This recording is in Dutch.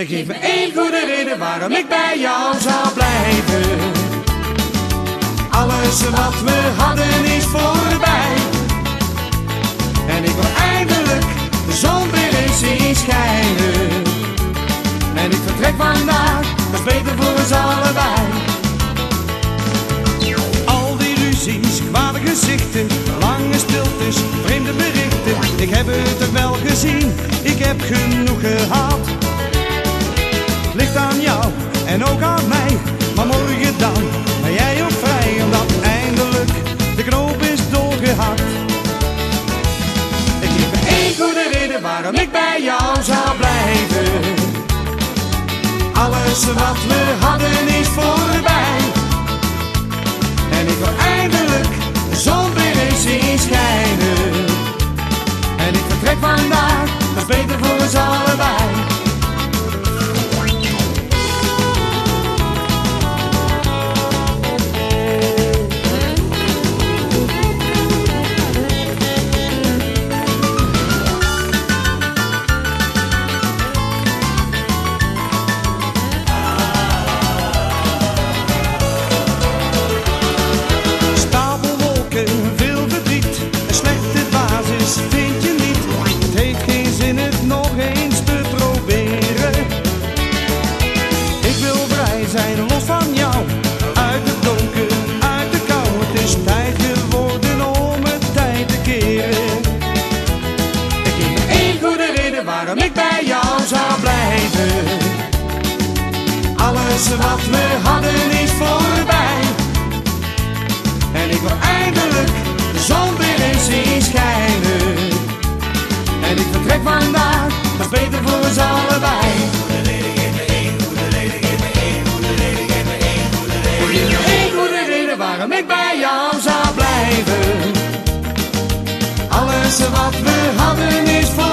Ik geef me één goede reden waarom ik bij jou zou blijven. Alles wat we hadden is voorbij. En ik wil eindelijk de zon weer eens zien schijnen. En ik vertrek vandaag, dat is beter voor ons allebei. Al die ruzies, kwade gezichten, lange stiltes, vreemde berichten. Ik heb het er wel gezien, ik heb genoeg gehad. Waarom ik bij jou zou blijven. Alles wat we hadden is voorbij. En ik wil eindelijk de zon weer eens zien. En ik vertrek vandaag, dat is beter voor ons allebei. alles wat we hadden is voorbij. En ik wil eindelijk de zon weer eens zien schijnen. En ik vertrek vandaag, dat is beter voor ons allebei. Waarom ik bij jou zou blijven. Alles wat we hadden is voor